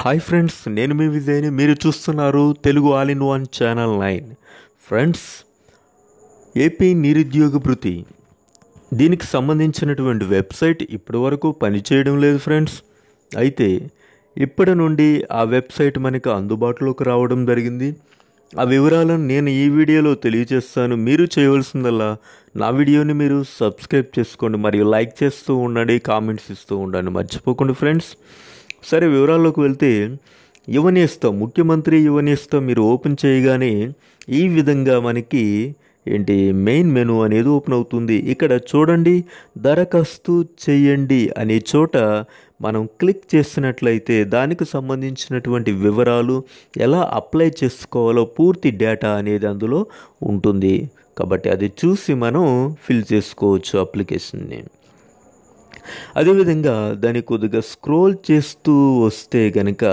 Hi friends నేను మీ విజయ్ని. మీరు చూస్తున్నారు Telugu all in one channel nine. Friends AP నిరుద్యోగ భృతి. దీనికి సంబంధించినటువంటి వెబ్సైట్ ఇప్పటి వరకు పనిచేయడం లేదు ఫ్రెండ్స్ అయితే ఇప్పటి నుండి ఆ వెబ్సైట్ మనకు అందుబాటులోకి రావడం జరిగింది. ఆ వివరాలను నేను ఈ వీడియోలో తెలియజేస్తాను. మీరు చేయవలసిందల్లా నా వీడియోని మీరు సబ్స్క్రైబ్ చేసుకోండి మరియు లైక్ చేస్తూ ఉండండి కామెంట్స్ ఇస్తూ ఉండండి. మర్చిపోకండి ఫ్రెండ్స్ సరే వివరాల్లోకి వెళ్తే యువనేస్తం ముఖ్యమంత్రి యువనేస్తం మీరు ఓపెన్ చేయగానే ఈ విధంగా మనకి ఏంటి మెయిన్ మెనూ అనేది ఓపెన్ అవుతుంది. ఇక్కడ చూడండి దరఖాస్తు చేయండి అనే చోట మనం క్లిక్ చేసినట్లయితే దానికి సంబంధించినటువంటి వివరాలు ఎలా అప్లై చేసుకోవాలో పూర్తి డేటా అనేది అందులో ఉంటుంది. కాబట్టి అది చూసి మనం ఫిల్ చేసుకోవచ్చు అప్లికేషన్ని. అదేవిధంగా దాన్ని కొద్దిగా స్క్రోల్ చేస్తూ వస్తే కనుక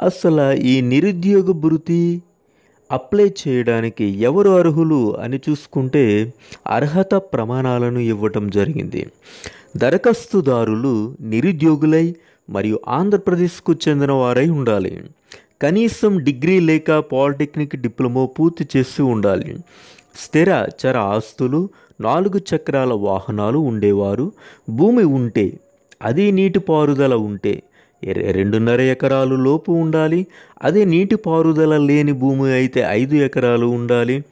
అసలు ఈ నిరుద్యోగ భృతి అప్లై చేయడానికి ఎవరు అర్హులు అని చూసుకుంటే అర్హత ప్రమాణాలను ఇవ్వటం జరిగింది. దరఖాస్తుదారులు నిరుద్యోగులై మరియు ఆంధ్రప్రదేశ్కు చెందిన వారై ఉండాలి. కనీసం డిగ్రీ లేక పాలిటెక్నిక్ డిప్లొమా పూర్తి చేసి ఉండాలి. స్థిర చర ఆస్తులు నాలుగు చక్రాల వాహనాలు ఉండేవారు. భూమి ఉంటే అది నీటిపారుదల ఉంటే రెండున్నర ఎకరాలు లోపు ఉండాలి. అదే నీటిపారుదల లేని భూమి అయితే ఐదు ఎకరాలు ఉండాలి.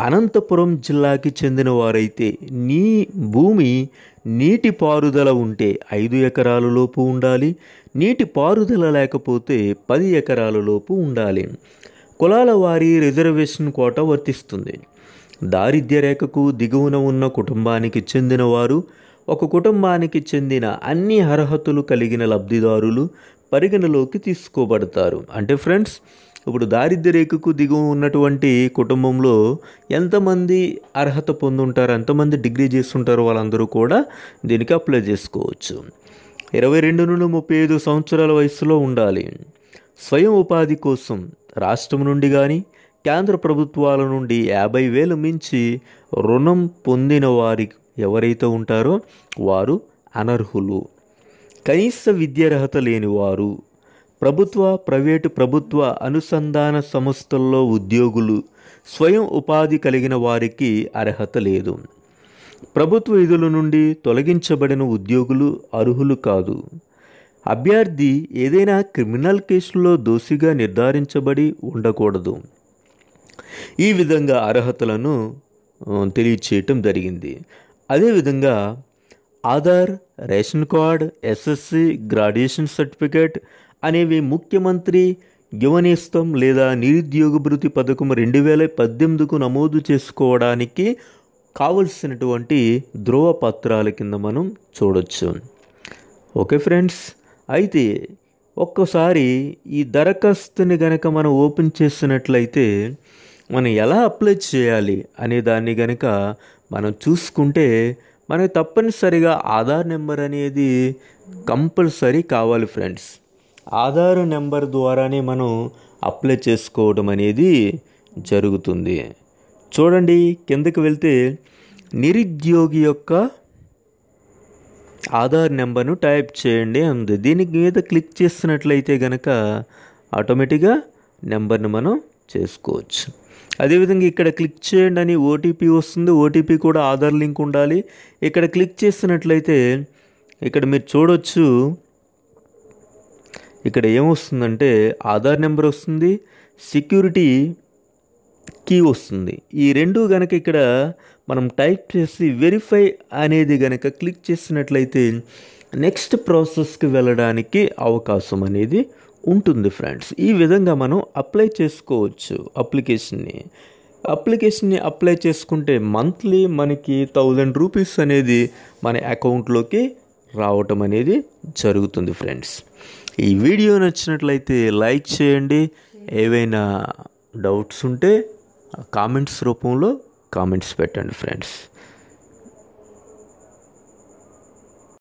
అనంతపురం జిల్లాకి చెందిన వారైతే నీ భూమి నీటి పారుదల ఉంటే ఐదు ఎకరాల లోపు ఉండాలి. నీటి పారుదల లేకపోతే పది ఎకరాల లోపు ఉండాలి. కులాల వారి రిజర్వేషన్ కోట వర్తిస్తుంది. దారిద్ర్య రేఖకు దిగువన ఉన్న కుటుంబానికి చెందిన వారు ఒక కుటుంబానికి చెందిన అన్ని అర్హతలు కలిగిన లబ్ధిదారులు పరిగణలోకి తీసుకోబడతారు. అంటే ఫ్రెండ్స్ ఇప్పుడు దారిద్ర్య రేఖకు దిగువ ఉన్నటువంటి కుటుంబంలో ఎంతమంది అర్హత పొందుంటారు ఎంతమంది డిగ్రీ చేస్తుంటారో వాళ్ళందరూ కూడా దీనికి అప్లై చేసుకోవచ్చు. ఇరవై రెండు నుండి ముప్పై ఐదు సంవత్సరాల వయసులో ఉండాలి. స్వయం ఉపాధి కోసం రాష్ట్రం నుండి కానీ కేంద్ర ప్రభుత్వాల నుండి యాభై వేలు మించి రుణం పొందిన వారి ఎవరైతే ఉంటారో వారు అనర్హులు. కనీస విద్యార్హత లేని వారు ప్రభుత్వ ప్రైవేటు ప్రభుత్వ అనుసంధాన సంస్థల్లో ఉద్యోగులు స్వయం ఉపాధి కలిగిన వారికి అర్హత లేదు. ప్రభుత్వ విధుల నుండి తొలగించబడిన ఉద్యోగులు అర్హులు కాదు. అభ్యర్థి ఏదైనా క్రిమినల్ కేసులో దోషిగా నిర్ధారించబడి ఉండకూడదు. ఈ విధంగా అర్హతలను తెలియచేయటం జరిగింది. అదేవిధంగా Aadhaar ration card SSC graduation certificate అనేవి ముఖ్యమంత్రి యువనేస్తం లేదా నిరుద్యోగ భృతి పథకం రెండు వేల పద్దెనిమిదికు నమోదు చేసుకోవడానికి కావలసినటువంటి ధృవపత్రాల కింద మనం చూడొచ్చు. ఓకే ఫ్రెండ్స్ అయితే ఒక్కసారి ఈ దరఖాస్తుని గనక మనం ఓపెన్ చేసినట్లయితే మనం ఎలా అప్లై చేయాలి అనే దాన్ని గనక మనం చూసుకుంటే మనకు తప్పనిసరిగా ఆధార్ నెంబర్ అనేది కంపల్సరీ కావాలి ఫ్రెండ్స్ ఆధార్ నెంబర్ ద్వారానే మనం అప్లై చేసుకోవడం అనేది జరుగుతుంది. చూడండి కిందకి వెళ్తే నిరుద్యోగి యొక్క ఆధార్ నెంబర్ను టైప్ చేయండి అంది దీని మీద క్లిక్ చేసినట్లయితే కనుక ఆటోమేటిక్గా నెంబర్ను మనం చేసుకోవచ్చు. అదేవిధంగా ఇక్కడ క్లిక్ చేయండి అని ఓటీపీ వస్తుంది. ఓటీపీ కూడా ఆధార్ లింక్ ఉండాలి. ఇక్కడ క్లిక్ చేసినట్లయితే ఇక్కడ మీరు చూడొచ్చు. ఇక్కడ ఏమొస్తుందంటే ఆధార్ నెంబర్ వస్తుంది సెక్యూరిటీ కీ వస్తుంది. ఈ రెండు గనక ఇక్కడ మనం టైప్ చేసి వెరిఫై అనేది గనక క్లిక్ చేసినట్లయితే నెక్స్ట్ ప్రాసెస్కి వెళ్ళడానికి అవకాశం అనేది ఉంటుంది ఫ్రెండ్స్ ఈ విధంగా మనం అప్లై చేసుకోవచ్చు అప్లికేషన్ని అప్లికేషన్ని అప్లై చేసుకుంటే మంత్లీ మనకి థౌజండ్ రూపీస్ అనేది మన అకౌంట్లోకి రావటం అనేది జరుగుతుంది ఫ్రెండ్స్ ఈ వీడియో నచ్చినట్లయితే లైక్ చేయండి. ఏవైనా డౌట్స్ ఉంటే కామెంట్స్ రూపంలో కామెంట్స్ పెట్టండి ఫ్రెండ్స్